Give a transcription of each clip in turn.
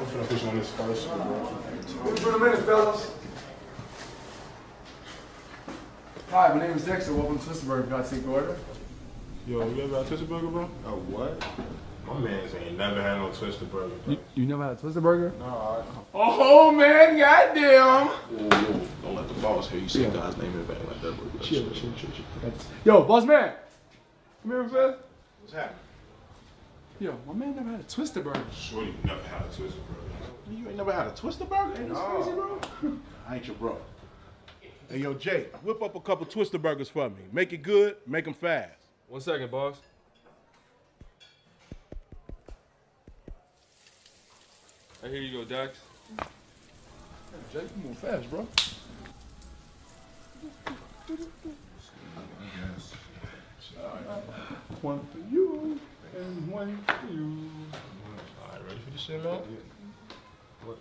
I'm finna put you on this first one, bro. Give me 20 fellas. Hi, my name is Dexter. Welcome to Twister Burger. Got to take order. Yo, you ever had a Twister Burger, bro? Oh, what? My man's ain't never had no Twister Burger, bro. You never had a Twister Burger? No, Oh man, goddamn! Whoa, Don't let the boss hear you say God's name in vain like that, bro. Chill, chill, chill, chill. Yo, boss man, come here, fast. What's happening? Yo, my man never had a Twister Burger. Shorty never had a Twister Burger. You ain't never had a Twister Burger? That's crazy, bro. I ain't your bro. Hey, yo, Jay, whip up a couple Twister burgers for me. Make it good, make them fast. One second, boss. Hey, here you go, Dax. Jay, you move fast, bro. One for you and one for you. All right, ready for this shit, man? What?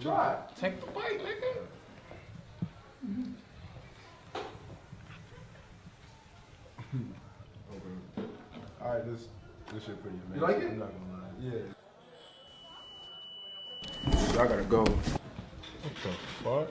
Try. Take the bite, nigga. All right, this this shit for you, man. You like it? I'm not gonna lie. Yeah. I gotta go. What the fuck?